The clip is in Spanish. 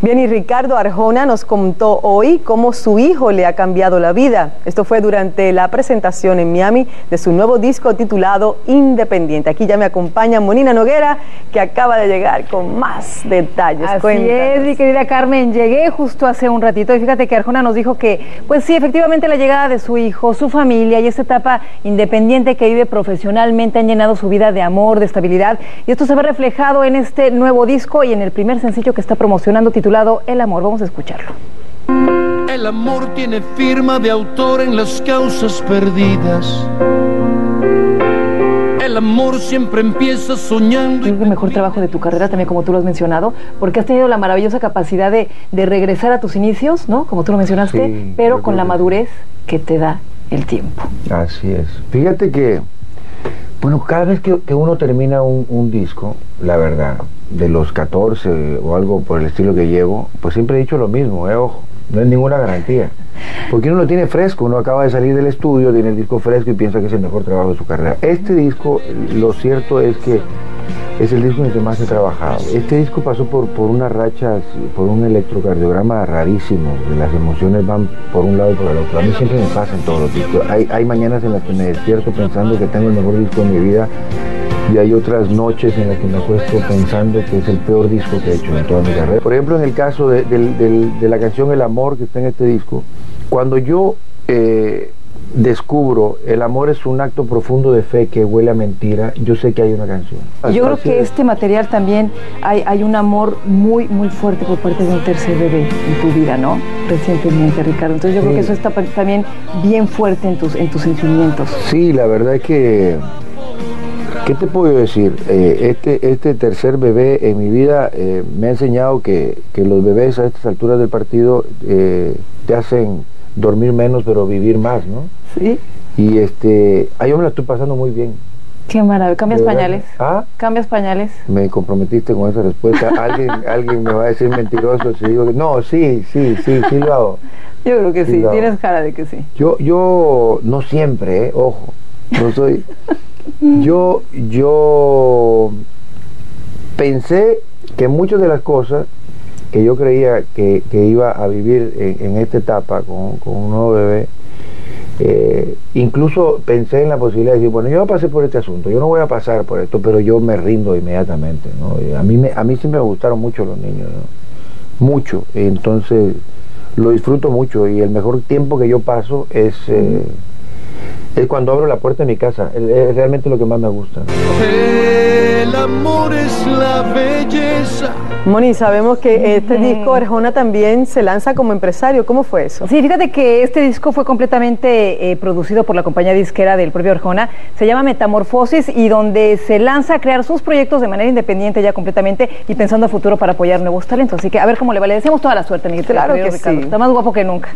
Bien, y Ricardo Arjona nos contó hoy cómo su hijo le ha cambiado la vida. Esto fue durante la presentación en Miami de su nuevo disco titulado Independiente. Aquí ya me acompaña Monina Noguera, que acaba de llegar con más detalles. Así es, mi querida Carmen. Llegué justo hace un ratito y fíjate que Arjona nos dijo que, pues sí, efectivamente la llegada de su hijo, su familia y esta etapa independiente que vive profesionalmente han llenado su vida de amor, de estabilidad. Y esto se ve reflejado en este nuevo disco y en el primer sencillo que está promocionando titulado El Amor. Vamos a escucharlo. El amor tiene firma de autor en las causas perdidas. El amor siempre empieza soñando. Es el mejor trabajo de tu carrera, también como tú lo has mencionado, porque has tenido la maravillosa capacidad de, de regresar a tus inicios, ¿no? Como tú lo mencionaste, Sí, pero con la madurez que te da el tiempo. Así es. Fíjate que, bueno, cada vez que, que uno termina un, un disco, la verdad, de los 14 o algo por el estilo que llevo, pues siempre he dicho lo mismo, eh, ojo, no es ninguna garantía. Porque uno lo tiene fresco, uno acaba de salir del estudio, tiene el disco fresco y piensa que es el mejor trabajo de su carrera. Este disco, lo cierto es que es el disco en el que más he trabajado. Este disco pasó por, por unas rachas, por un electrocardiograma rarísimo, las emociones van por un lado y por el otro. A mí siempre me pasa en todos los discos. Hay, hay mañanas en las que me despierto pensando que tengo el mejor disco de mi vida y hay otras noches en las que me acuesto pensando que es el peor disco que he hecho en toda mi carrera. Por ejemplo, en el caso de, de la canción El Amor que está en este disco, cuando yo eh, descubro el amor es un acto profundo de fe que huele a mentira, yo sé que hay una canción. Yo creo que es. este material también hay, hay un amor muy, muy fuerte por parte de un tercer bebé en tu vida, ¿no? Recientemente, Ricardo. Entonces yo creo que eso está también bien fuerte en tus, en tus sentimientos. Sí, la verdad es que, ¿qué te puedo decir? Eh, este, este tercer bebé en mi vida eh, me ha enseñado que, que los bebés a estas alturas del partido eh, te hacen dormir menos pero vivir más, ¿no? Sí. Y este, ah, yo me la estoy pasando muy bien. Qué maravilla. ¿Cambias pañales? ¿Ah? ¿Cambias pañales? Me comprometiste con esa respuesta. Alguien, alguien me va a decir mentiroso si digo que no, sí, sí, sí, sí lo hago. Yo creo que Sí. Tienes cara de que sí. Yo, yo, no siempre, eh, ojo, no soy. Yo, yo pensé que muchas de las cosas que yo creía que, que iba a vivir en, en esta etapa con, con un nuevo bebé, eh, incluso pensé en la posibilidad de decir, bueno, yo pasé por este asunto, yo no voy a pasar por esto, pero yo me rindo inmediatamente. ¿no? A, mí me, a mí siempre me gustaron mucho los niños, ¿no? mucho. Entonces lo disfruto mucho y el mejor tiempo que yo paso es, eh, es cuando abro la puerta de mi casa. Es, es realmente lo que más me gusta. El amor es la belleza. Moni, sabemos que este disco Arjona también se lanza como empresario. ¿Cómo fue eso? Sí, fíjate que este disco fue completamente eh, producido por la compañía disquera del propio Arjona. Se llama Metamorfosis y donde se lanza a crear sus proyectos de manera independiente ya completamente y pensando a futuro para apoyar nuevos talentos. Así que a ver cómo le va. Le deseamos toda la suerte, mi Claro que Ricardo. sí. Está más guapo que nunca.